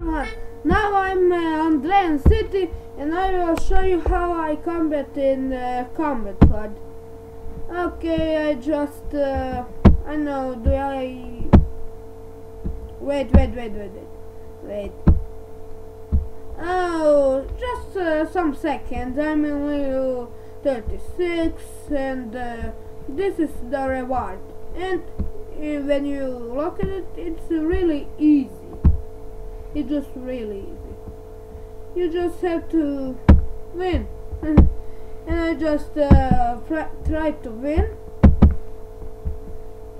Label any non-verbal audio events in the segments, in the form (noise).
Now I'm uh, on Dragon City and I will show you how I combat in uh, Combat Flood. Okay, I just, uh, I know, do I... Wait, wait, wait, wait, wait, wait. Oh, just uh, some seconds, I'm in level 36 and uh, this is the reward. And uh, when you look at it, it's really easy. It's just really easy. You just have to win. and I just uh, try to win.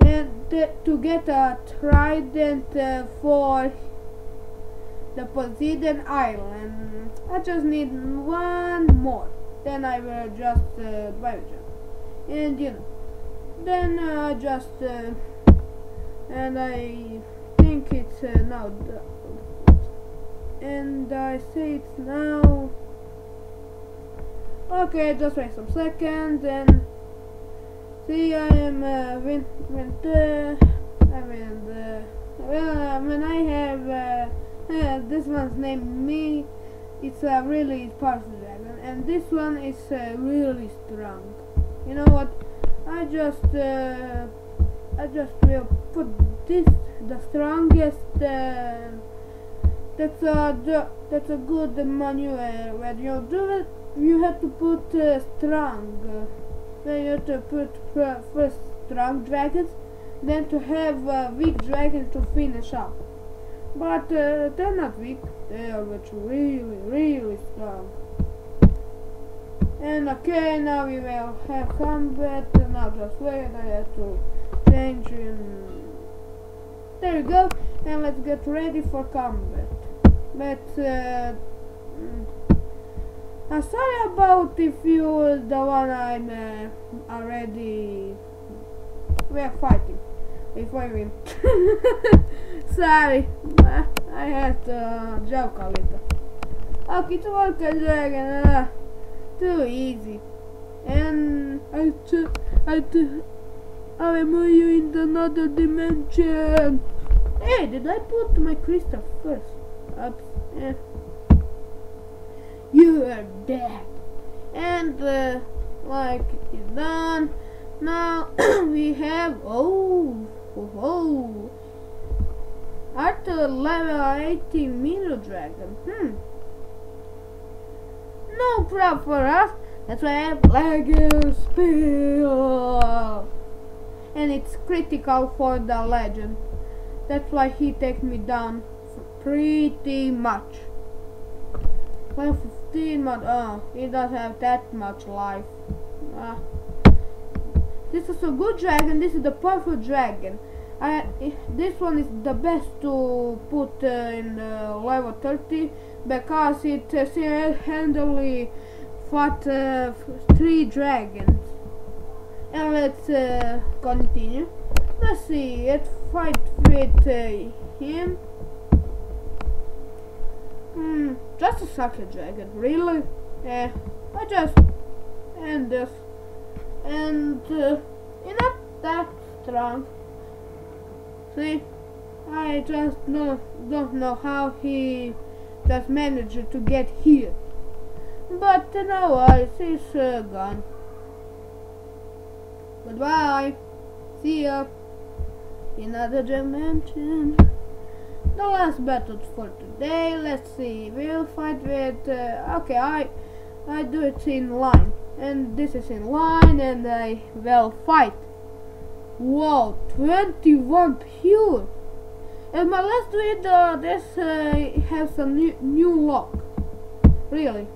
And to get a trident uh, for the Poseidon Island. I just need one more. Then I will just uh, jump. And you know. Then uh, just uh, and I think it's uh, now and I say it's now. Okay just wait some seconds and see I am uh, when when I mean the well uh, when I have uh, uh, this one's named me. It's a really powerful dragon and this one is uh, really strong. You know what? I just uh, I just will put this the strongest that's a that's a good manual. When you do it you have to put uh, strong. Then you have to put first strong dragons then to have weak dragons to finish up. But uh, they're not weak. They are really really strong. And okay now we will have combat. And now just wait. I have to change in. There you go and let's get ready for combat. But uh, mm, I'm sorry about if you the one I'm uh, already we're fighting if I win. (laughs) Sorry I had to joke a little. Okay to work a dragon uh, too easy. And I I I am you in another dimension hey did I put my crystal first Oops. Eh. You are dead. And uh, like it's done. Now (clears throat) we have oh oh, oh. Arthur level 80 Mino Dragon. Hmm. No problem for us. That's why I have Legend Spear. And it's critical for the legend. That's why he takes me down pretty much. Well, 15 months. Oh, he doesn't have that much life. Ah. This is a good dragon. This is the perfect dragon. I, this one is the best to put uh, in uh, level 30 because it uh, single-handedly fought uh, three dragons. And let's uh, continue. Let's see. Let's fight with uh, him. Hmm, just a sucker dragon, really? Yeah, I just and this and uh, you're not that strong. See, I just don't don't know how he just managed to get here. But uh, no worries, he's uh, gone. Goodbye. See ya. In another dimension. The last battle for today. Let's see. We'll fight with. Uh, okay, I I do it in line, and this is in line, and I will fight. Whoa, 21 pure. And my last video, this uh, has a new new lock. Really.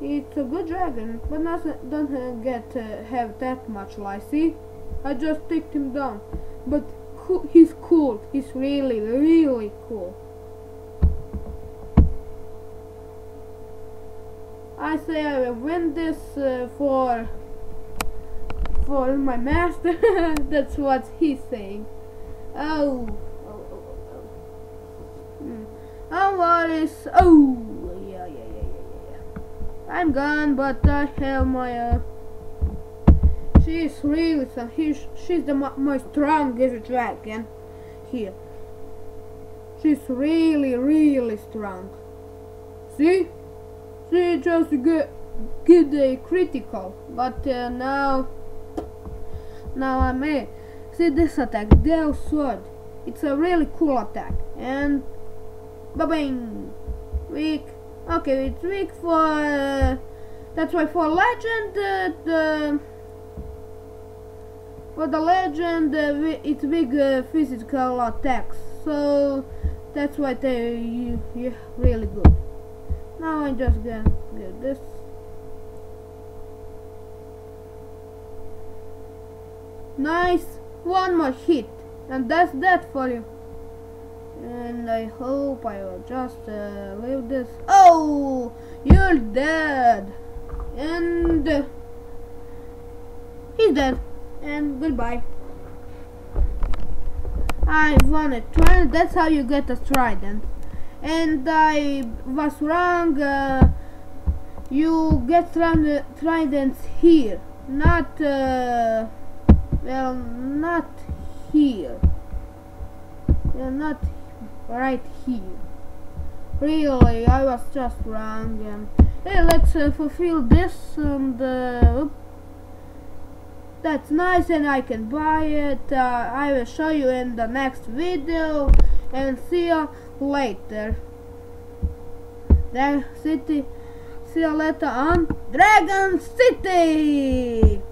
It's a good dragon, but doesn't doesn't get uh, have that much life. See, I just ticked him down, but coo- he's cool. He's really, really cool. I say I will win this uh, for for my master. (laughs) That's what he's saying. Oh, oh, oh, oh, oh. Hmm. And what is? Oh, yeah, yeah, yeah, yeah, yeah. I'm gone, but I have my. Uh, she's really some. He's, she's the mo- my strongest dragon here. She's really, really strong. See? She just get, get a critical, but uh, now, now I'm a. See this attack, Death Sword. It's a really cool attack. And, ba-bing! Weak. Okay, it's weak for... Uh, that's why for Legend, uh, the... For the Legend, uh, it's big uh, physical attacks. So, that's why they really good. Now I just gonna get this. Nice, one more hit, and that's that for you. And I hope I will just uh, leave this. Oh, you're dead, and uh, he's dead. And goodbye. I won a trident. That's how you get a trident. And I was wrong. Uh, you get tridents here, not uh, well, not here. Well, not right here. Really, I was just wrong. And hey, let's uh, fulfill this and. Uh, that's nice and I can buy it. Uh, I will show you in the next video and see you later. The city, see you later on Dragon City!